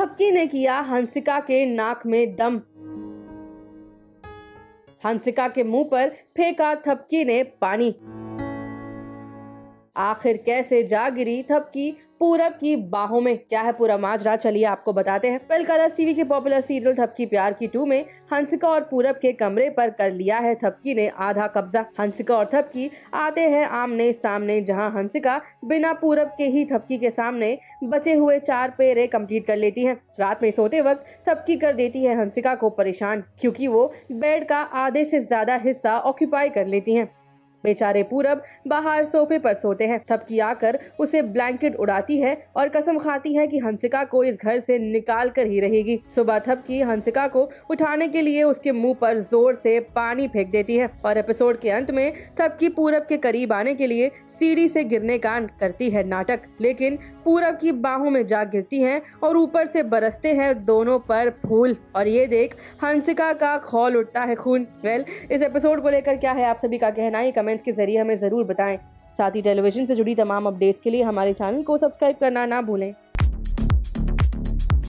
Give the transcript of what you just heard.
थपकी ने किया हंसिका के नाक में दम। हंसिका के मुँह पर फेंका थपकी ने पानी। आखिर कैसे जा गिरी थपकी पूरब की बाहों में क्या है पूरा माजरा? चलिए आपको बताते हैं। कल कलर्स टीवी के पॉपुलर सीरियल थपकी प्यार की टू में हंसिका और पूरब के कमरे पर कर लिया है थपकी ने आधा कब्जा। हंसिका और थपकी आते हैं आमने सामने, जहाँ हंसिका बिना पूरब के ही थपकी के सामने बचे हुए चार पेरे कंप्लीट कर लेती है। रात में सोते वक्त थपकी कर देती है हंसिका को परेशान, क्योंकि वो बेड का आधे से ज़्यादा हिस्सा ऑक्यूपाई कर लेती हैं। बेचारे पूरब बाहर सोफे पर सोते हैं। थपकी आकर उसे ब्लैंकेट उड़ाती है और कसम खाती है कि हंसिका को इस घर से निकाल कर ही रहेगी। सुबह थपकी हंसिका को उठाने के लिए उसके मुँह पर ज़ोर से पानी फेंक देती है और एपिसोड के अंत में थपकी पूरब के करीब आने के लिए सीढ़ी से गिरने का करती है नाटक। लेकिन पूरब की बाहों में जा गिरती है और ऊपर से बरसते हैं दोनों पर फूल। और ये देख हंसिका का खोल उठता है खून। वेल, इस एपिसोड को लेकर क्या है आप सभी का कहना? है कमेंट्स के ज़रिए हमें ज़रूर बताएँ। साथ ही टेलीविज़न से जुड़ी तमाम अपडेट्स के लिए हमारे चैनल को सब्सक्राइब करना ना भूलें।